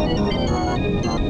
ちょっと。